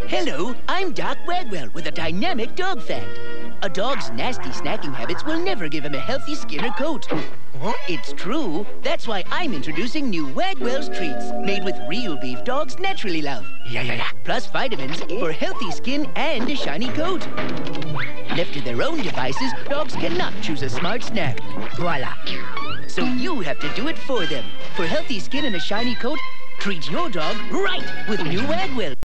Hello, I'm Doc Wagwell with a dynamic dog fact. A dog's nasty snacking habits will never give him a healthy skin or coat. It's true. That's why I'm introducing new Wagwell's treats, made with real beef dogs naturally love. Yeah, yeah, yeah. Plus vitamins for healthy skin and a shiny coat. Left to their own devices, dogs cannot choose a smart snack. Voila. So you have to do it for them. For healthy skin and a shiny coat, treat your dog right with new Wagwell.